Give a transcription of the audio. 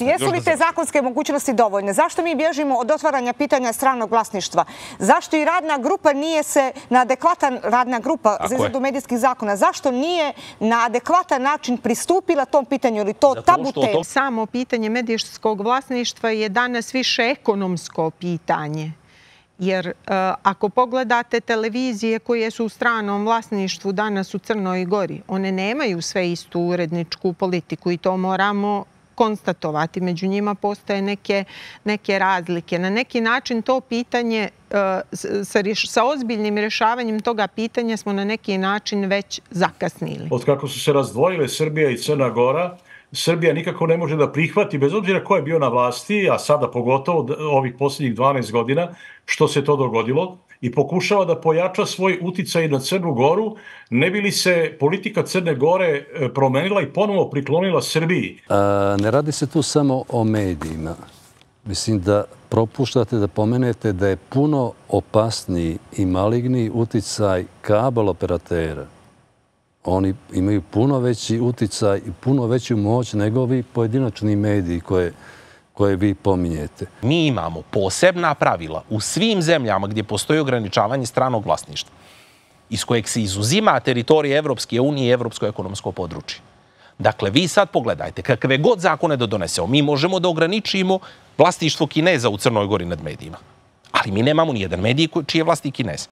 Jesu li te zakonske mogućnosti dovoljne? Zašto mi bježimo od otvaranja pitanja stranog vlasništva? Zašto i radna grupa nije se na adekvatan radna grupa za izradu medijskih zakona? Zašto nije na adekvatan način pristupila tom pitanju ili to tabu te? Samo pitanje medijskog vlasništva je danas više ekonomsko pitanje. Jer e, ako pogledate televizije koje su u stranom vlasništvu danas u Crnoj Gori, one nemaju sve istu uredničku politiku i to moramo konstatovati. Među njima postoje neke, neke razlike. Na neki način to pitanje, e, sa, sa ozbiljnim rješavanjem toga pitanja smo na neki način već zakasnili. Od kako su se razdvojile Srbija i Crna Gora, Srbija nikako ne može da prihvati, bez obzira ko je bio na vlasti, a sada pogotovo ovih posljednjih 12 godina, što se to dogodilo, i pokušava da pojača svoj uticaj na Crnu Goru, ne bi li se politika Crne Gore e, promenila i ponovo priklonila Srbiji? A, ne radi se tu samo o medijima. Mislim da propuštate da pomenete da je puno opasniji i maligni uticaj kabel operatera oni imaju puno veći uticaj i puno veću moć nego vi pojedinačni mediji koje, koje vi pominjete. Mi imamo posebna pravila u svim zemljama gdje postoji ograničavanje stranog vlasništva iz kojeg se izuzima teritorije Evropske unije i Evropsko ekonomsko područje. Dakle, vi sad pogledajte, kakve god zakone da donesemo, mi možemo da ograničimo vlasništvo Kineza u Crnoj Gori nad medijima. Ali mi nemamo ni jedan medij čiji je vlasnik Kinez.